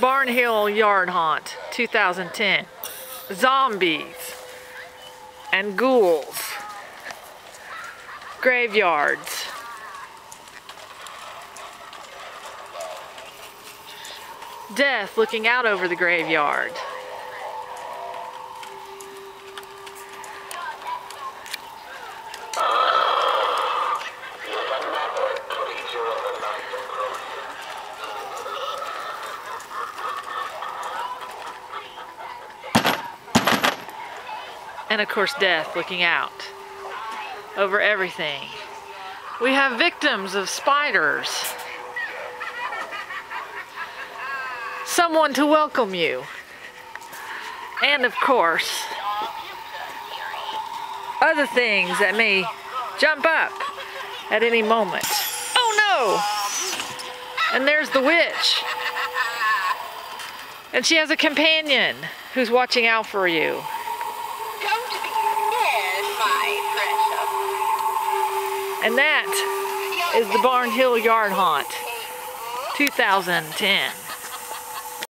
Barnhill Yard Haunt 2010. Zombies and ghouls. Graveyards. Death looking out over the graveyard. And of course, death looking out over everything. We have victims of spiders. Someone to welcome you. And of course, other things that may jump up at any moment. Oh no! And there's the witch. And she has a companion who's watching out for you. And that is the Barnhill Yard Haunt 2010.